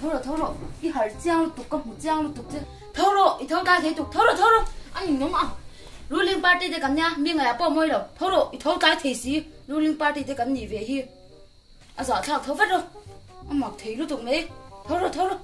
thôi rồi thôi rồi đi hỏi giang tục con hủ giang tục chứ thôi rồi thì thôi cái thế tục thôi rồi thôi rồi anh nhìn ngóng à lưu linh party thì cần nha mình là bao mồi rồi thôi rồi thì thôi cái thế gì lưu linh party thì cần gì về hi à giờ thằng thôi vất rồi anh mặc thấy lúc tục mấy thôi rồi thôi rồi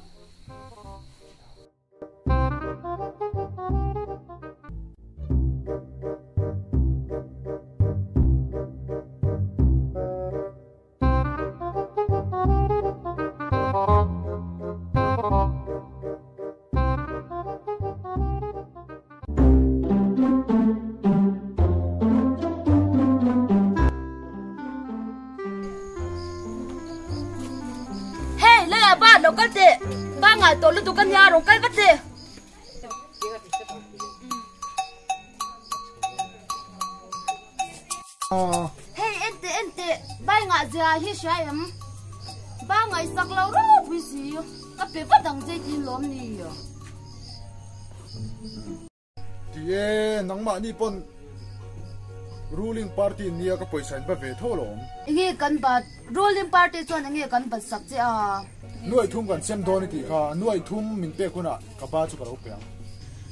ba ngày tôi lúc tôi căn nhà rồi cái cái gì ờ. Hey em tê em tê ba ngày giờ hi sai em? Ba ngày sắc lâu rồi quý gì cái bé phát đằng dây tin lắm đi thì nắng mà đi pon ruling party nia ka poisa ba ve tho lom? Nge kan ba ruling party chuan nge kan ba sak che a. Nuai thum kan sem doni ti kha nuai thum min pe khuna ka pa chu ka ro pe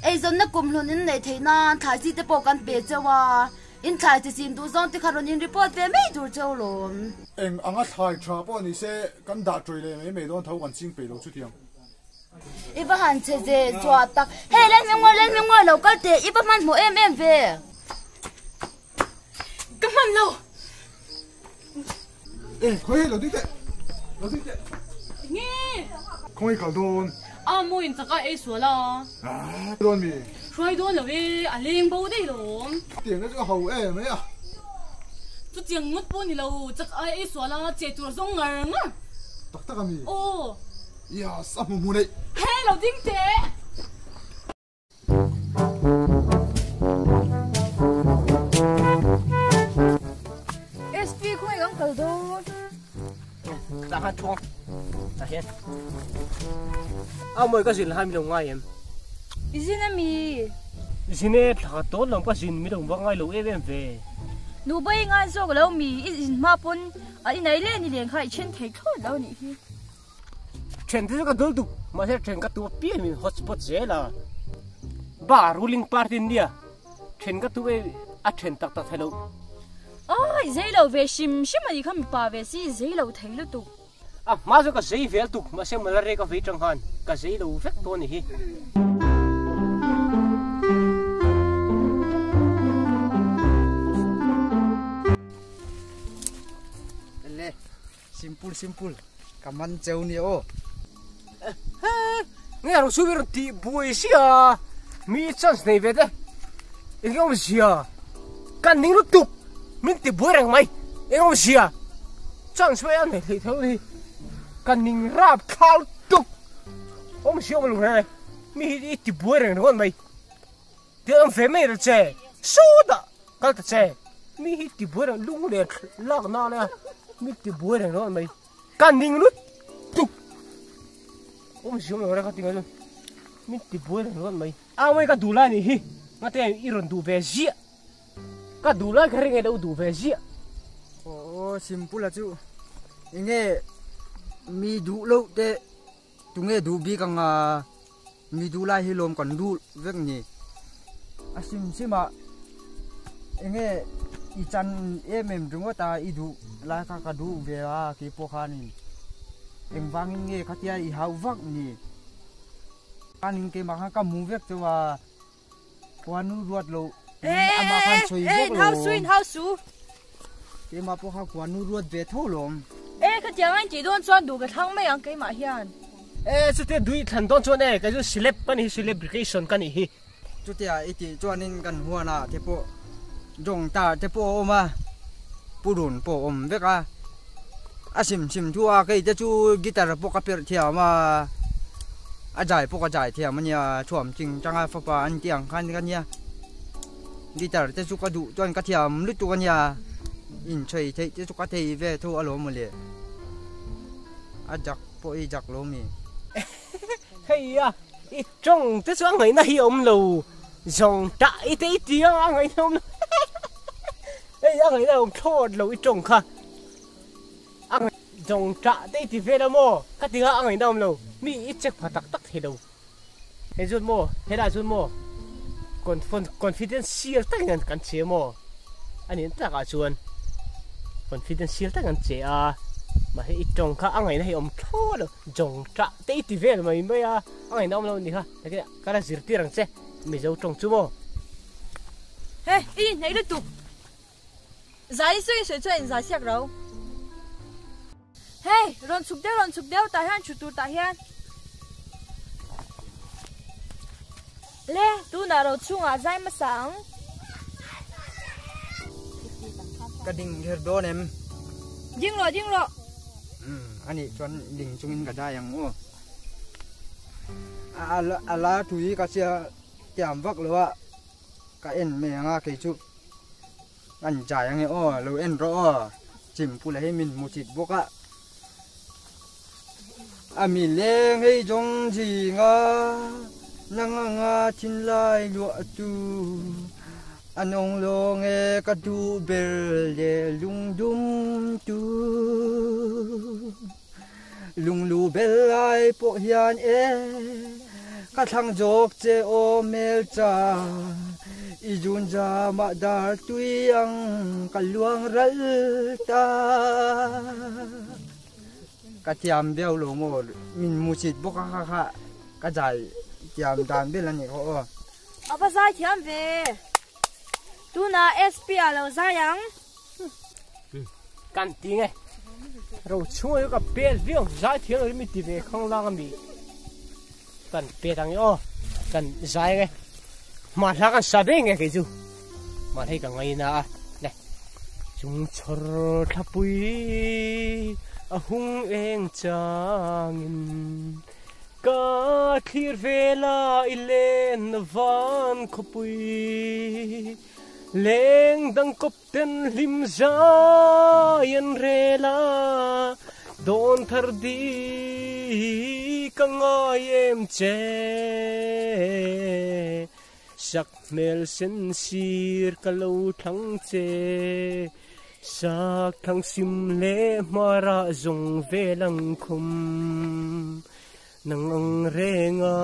ei zon na kum hlun in nei theina thai si te po kan pe chawa in thai ti sin du zon ti kharon in report pe mei dur chaw lom. Eng anga thai tra po ni se kan da troi le me me don thau kan ching pe lo chu tiang iba han che je chwa tak. He len mi ngol len mi ngol lo kal te iba man mo em em ve kaman lo eh khoi lo di te lo di te nghe. Khoi kal don à mua in saka ấy số là ah don mi rồi đó là về à lên bao đây rồi tiang na chu hau e me a chú tiếng ngất bao nhiêu lâu chắc ai ấy số là chế tu rong ngang á tak tak mi ô ya sa mu mu nei hey lâu đinh thế hát chuông ta hết à mỗi cái gì là hai mươi đồng ngay em. Izina mi xin em thà tốt lòng cái gì mấy đồng vắng ngay lâu em em về. Nu bai ngai zo lo mi in ma pon a in ai le ni len khai chen kho lo ni hi chuyện thế cái đôi tục mà sẽ chuyện cái tua bia mình hotspot dễ là ba ruling party nia chuyện cái tua à chuyện tắc tắc thay lâu ai zai lo ve shim shim ai kham pa ve si zai lo thei lo tu à mà rồi cái gì về tục mà sẽ mà ra cái vị trong han cái gì đâu phép tôi này le simple simple. Kaman cheu ni o nghe rồi suy rồi thì buổi xia mi chance này về đấy anh ông xia căn nín lúc tục mình thì buổi rằng mày. Anh ông xia chance với anh này thì thôi căn nín rap khao tục ông xia mà lúc này mi đi thì buổi rằng nó mày thì ông phải mày rồi chơi số đó cái ta chơi mi thì buổi rằng lúc này lắc nó này mi thì buổi rằng nó mày căn nín lút, tục ông xia mà ra cái tiếng ấy mi ti boi ran ron mai a mai ka dula ni hi. Nga te iron ron du gì zia ka dula ka ringe đâu du ve gì, oh, simple la chu inge mi du lo te. Tunge du bi kang a mi du la hi lom kan du vek ni. Asim sima inge i chan em em dungo ta i du la ka ka du ve a ki po khanin eng wangin nge khatia i hau vak ni. Kanin ke maka ka mu vek chu wa kwanu ruat lo. Ama kan soi vek lo. how swin how su. Ke ma po ha kwanu ruat ve tho lom chẳng anh chỉ đoan cho đủ cái thang mấy anh cái mà hiền ê chú tiệt đuôi thằng đoan cho này cái chú slip cái này celebration cái này chú tiệt ít chỉ cho nên gần hoa là thế bộ dùng ta thế bộ ôm à bù đồn bộ ôm biết à, à sim sim chú à cái chú guitar bộ cái việc thiểu mà à giải bộ cái giải thiểu mà nhà chuẩn chỉnh trang ai phật anh tiếng khan cái nhà, guitar thế chú cái đủ cho anh cái thiểu lúc chú cái nhà in chơi thế chú cái thì về thu alo một liền Ajak jak po i jak lo mi hey ya i trong te chu ngai na hi om lo zong ta i te ti a ngai na ông. hey a ngai na om thod lo i trong kha jong tra te ti ve la mo ka ti nga angai dam lo mi i check phatak tak the lo he jun mo he da jun mo confidence sial tak ngan chế che Anh yên ta ka chuan confidence siêu tak ngan chế à mà hãy trồng khá ăn ngày này ông thô rồi trồng trạ tây tì về mà mình bây à ăn ngày nào lâu đi ha cái cái là gì tiền rằng xe mình giấu trồng chú bò Hey, ý, này được tụ. Giải suy suy suy giải siạc đâu. Hey, ron chụp đeo, ron chụp đeo, ta hian chụp tụ ta hian. Lê, tu nào rồi chung à giải mà sáng. cái đình her do em Ding lo, ding lo ani chuan ding chungin ka da yang ô ala ala thui ka sia tiam vak lo ka en me anga ke chu an ja yang e o lo en ro chim pu le min mu chit boka a mi leng hei jong ji nga nang nga chin lai lo tu anong lo nge ka du bel le lung dum tu. Lung lu bel ai po hian e ka thang jok che o mel cha. I jun ja ma dar tui ang ka luang ral ta. Ka tiam beo lo mo min mu chit bo ka kha kha ka jai. Tiam dan bel ani ho o. Apa sai tiam về. Tu na SP à lâu dài yang. À? Ừ, can tí nghe. Rồi chung ấy cái bê riêng giải thiếu rồi mình tìm về không lang cái gì. Cần bê thằng nhau cần giải nghe. Mà là cái sao bên nghe cái chú. Mà thấy cái ngày nào này chúng chờ tháp bụi à hung em changin ka thlir vela ilen van khopui leng dang kop ten lim za yan rela don thar di kangay em che. Sak mel sen sir kalau thang che. Sak thang sim le mara zong velang khum. Nang ang renga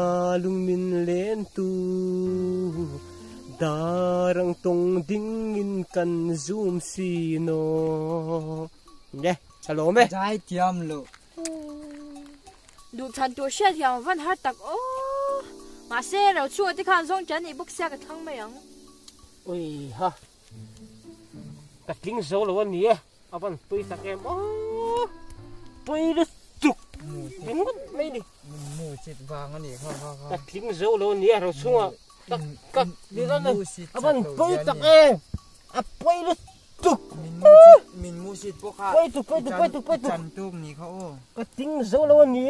lung min len tu darang tong dingin kan zoom sino. Nghe salome jai tiam lo. Đủ thành tuổi xe thì văn hát tặc ô. Mà xe rồi chua thì khăn xong chân thì bốc xe cái thằng mày ông. ui ha. Ka ting zo lo ni e apan pui tak em. O pui lu tuk em ngot mai ni mu chit vang ani kha kha ka kha ting zo lo ni ro sunga tak ka di lo na mu sit apan chat lo pui yan tak ni. em a pui lu tuk min mu chit min mu sit bo kha Pui tu, pui tu, pui tu, pui tu. chan tuk ni kha o ka ting zo lo ni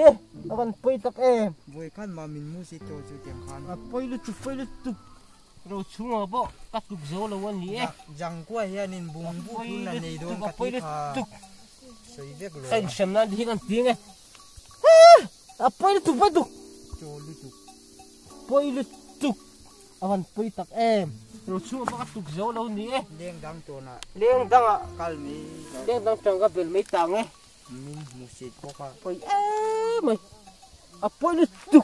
apan pui tak em voi khan ma min mu sit to chu tiang khan a pui lu tu pui lu tuk ro sunga bo ka tuk zo lo ni e jang kwa hian in bung bu Pui tu na lu nei tuk don a ka pui ti lu kha tuk soi vek lo Ay, siyam na di kan tinga. Ah, poi lu tu, poi tu. cho tu Poi lu tu. Awan poi tak em. Ro chu ba tuk zo lo ni eh. leng dang to na Leng dang a. kal mi Leng dang tang ka bel mai tang eh. min mu sit bo kha Poi eh mai. Ah, poi lu tu.